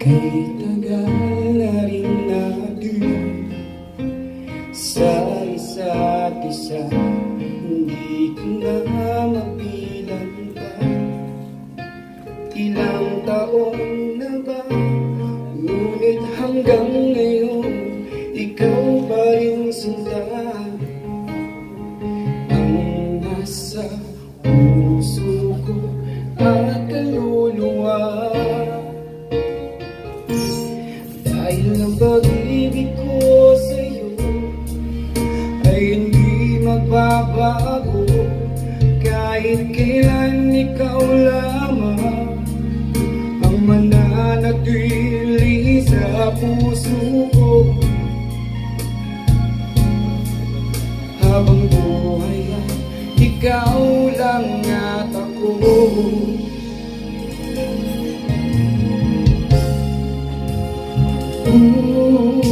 Ay tagal na rin natin Sa isa't isa Hindi ko na mabilang pa Ilang taon magbago Kahit kailan ikaw lamang Ang mananatili sa puso ko. Habang buhay ikaw lang at ako. Ooh.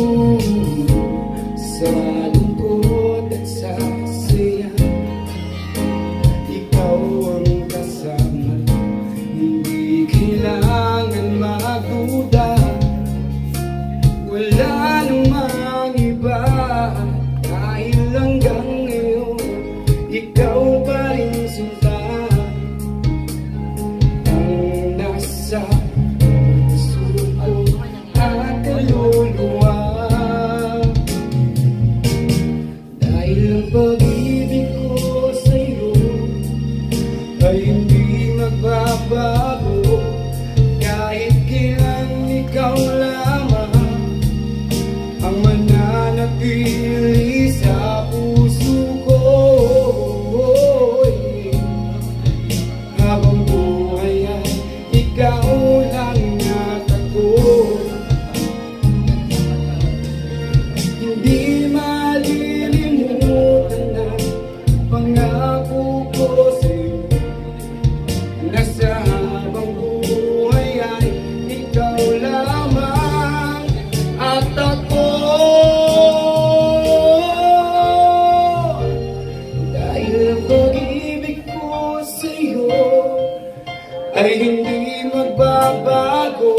ay hindi magbabago.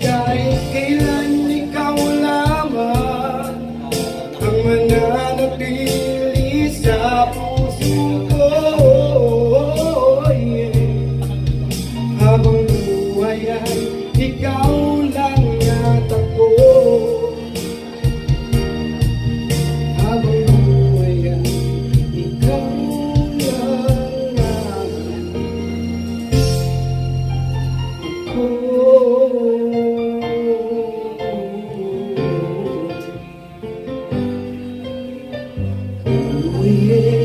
Kahit kailan we